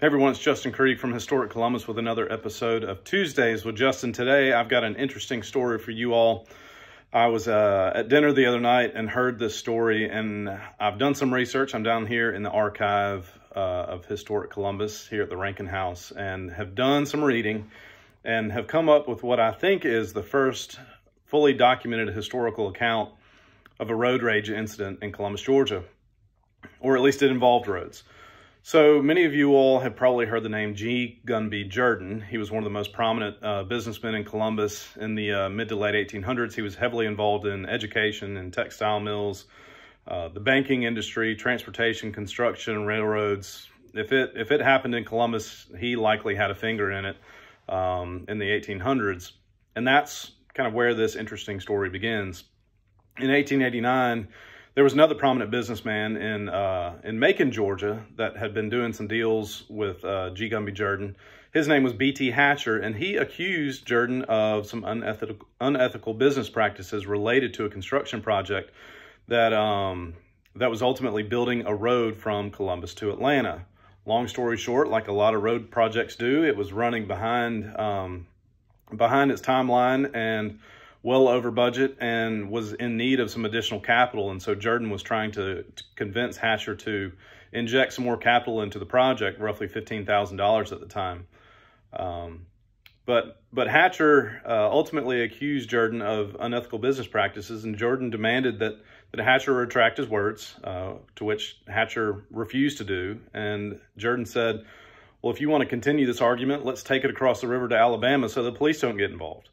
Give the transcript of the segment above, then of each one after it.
Hey everyone, it's Justin Krieg from Historic Columbus with another episode of Tuesdays with Justin. Today, I've got an interesting story for you all. I was uh, at dinner the other night and heard this story, and I've done some research. I'm down here in the archive uh, of Historic Columbus here at the Rankin House and have done some reading and have come up with what I think is the first fully documented historical account of a road rage incident in Columbus, Georgia, or at least it involved roads. So many of you all have probably heard the name G. Gunby Jordan. He was one of the most prominent uh, businessmen in Columbus in the uh, mid to late 1800s. He was heavily involved in education and textile mills, uh, the banking industry, transportation, construction, railroads. If it if it happened in Columbus, he likely had a finger in it um, in the 1800s, and that's kind of where this interesting story begins. In 1889 there was another prominent businessman in uh, in Macon, Georgia, that had been doing some deals with uh, G. Gunby Jordan. His name was B.T. Hatcher, and he accused Jordan of some unethical unethical business practices related to a construction project that um, that was ultimately building a road from Columbus to Atlanta. Long story short, like a lot of road projects do, it was running behind um, behind its timeline and well over budget and was in need of some additional capital. And so Jordan was trying to, to convince Hatcher to inject some more capital into the project, roughly $15,000 at the time. Um, but but Hatcher uh, ultimately accused Jordan of unethical business practices, and Jordan demanded that, that Hatcher retract his words, uh, to which Hatcher refused to do. And Jordan said, well, if you want to continue this argument, let's take it across the river to Alabama so the police don't get involved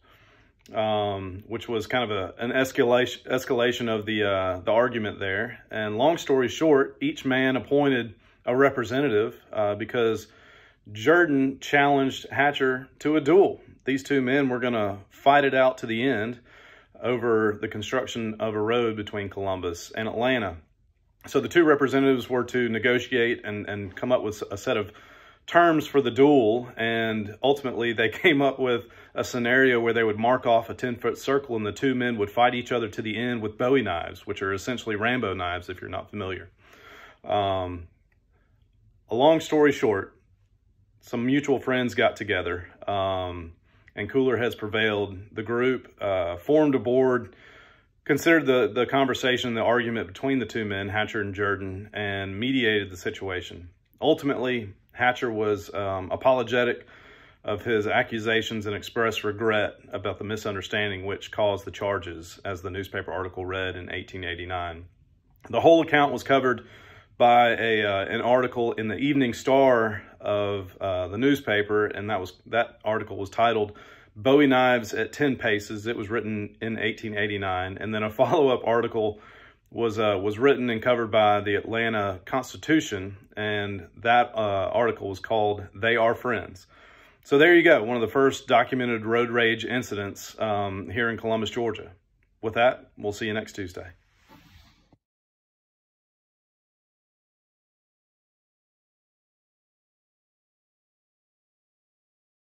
um, which was kind of a, an escalation escalation of the uh, the argument there. And long story short, each man appointed a representative uh, because Jordan challenged Hatcher to a duel. These two men were going to fight it out to the end over the construction of a road between Columbus and Atlanta. So the two representatives were to negotiate and, and come up with a set of terms for the duel, and ultimately they came up with a scenario where they would mark off a 10-foot circle and the two men would fight each other to the end with Bowie knives, which are essentially Rambo knives if you're not familiar. Um, a long story short, some mutual friends got together um, and cooler has prevailed. The group uh, formed a board, considered the, the conversation, the argument between the two men, Hatcher and Jordan, and mediated the situation. Ultimately, Hatcher was um, apologetic of his accusations and expressed regret about the misunderstanding which caused the charges, as the newspaper article read in 1889. The whole account was covered by a uh, an article in the Evening Star of uh, the newspaper, and that was that article was titled "Bowie Knives at Ten Paces." It was written in 1889, and then a follow up article was uh, was written and covered by the Atlanta Constitution, and that uh, article was called "They Are Friends." So there you go, one of the first documented road rage incidents um, here in Columbus, Georgia. With that, we'll see you next Tuesday.